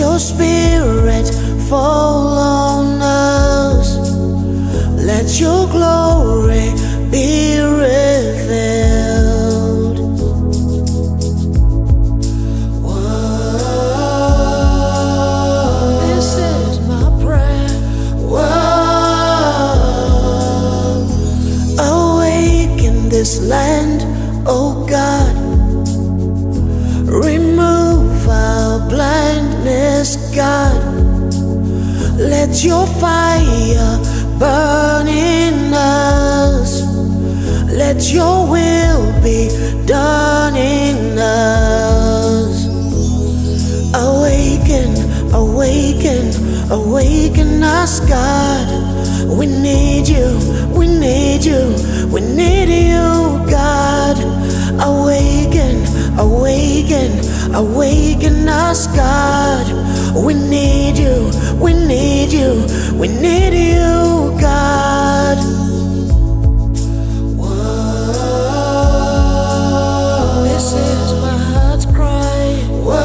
your spirit fall on us. Let your glory be revealed. Whoa, this is my prayer. Whoa, awaken this land, oh God. Remove Let your fire burn in us. Let your will be done in us. Awaken, awaken, awaken us, God. We need you, we need you, we need you, God. We need you, God. Whoa, this is my heart's cry. Whoa,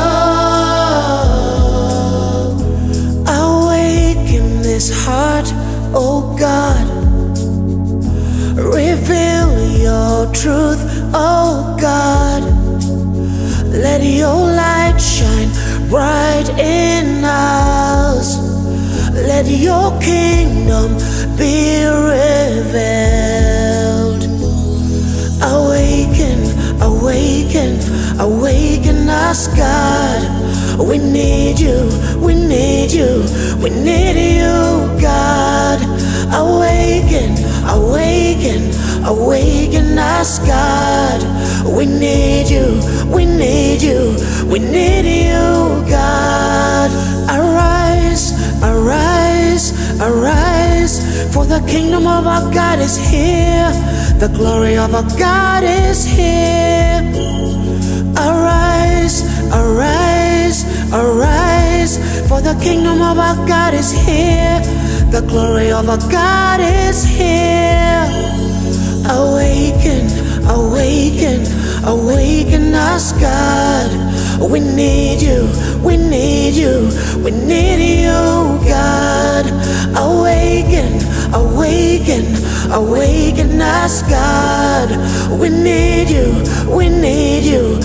awaken this heart, oh God. Reveal your truth, oh God. Let your light shine bright in. Let your kingdom be revealed. Awaken, awaken, awaken us, God. We need you, we need you, we need you, God. Awaken, awaken, awaken us, God. We need you, we need you, we need you, arise, for the kingdom of our God is here. The glory of our God is here. Arise, arise, arise, for the kingdom of our God is here. The glory of our God is here. Awaken, awaken, awaken us, God. We need you, we need you, we need you, God. Awaken, awaken, awaken us, God. We need you, we need you.